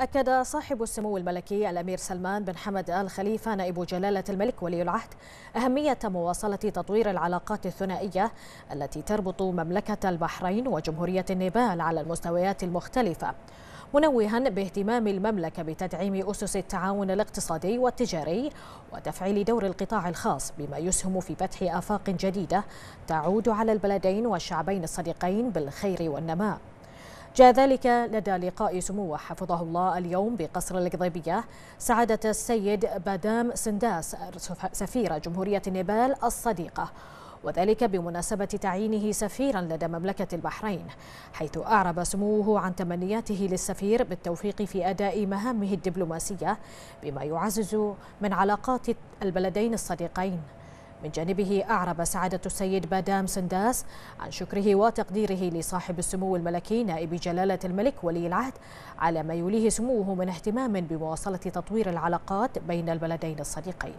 أكد صاحب السمو الملكي الأمير سلمان بن حمد آل خليفة نائب جلالة الملك ولي العهد أهمية مواصلة تطوير العلاقات الثنائية التي تربط مملكة البحرين وجمهورية النيبال على المستويات المختلفة منوها باهتمام المملكة بتدعيم أسس التعاون الاقتصادي والتجاري وتفعيل دور القطاع الخاص بما يسهم في فتح آفاق جديدة تعود على البلدين والشعبين الصديقين بالخير والنماء. جاء ذلك لدى لقاء سموه حفظه الله اليوم بقصر القضيبية. سعادة السيد بادام سنداس سفير جمهورية نيبال الصديقة وذلك بمناسبة تعيينه سفيرا لدى مملكة البحرين حيث أعرب سموه عن تمنياته للسفير بالتوفيق في أداء مهامه الدبلوماسية بما يعزز من علاقات البلدين الصديقين. من جانبه أعرب سعادة السيد بادام سنداس عن شكره وتقديره لصاحب السمو الملكي نائب جلالة الملك ولي العهد على ما يوليه سموه من اهتمام بمواصلة تطوير العلاقات بين البلدين الصديقين.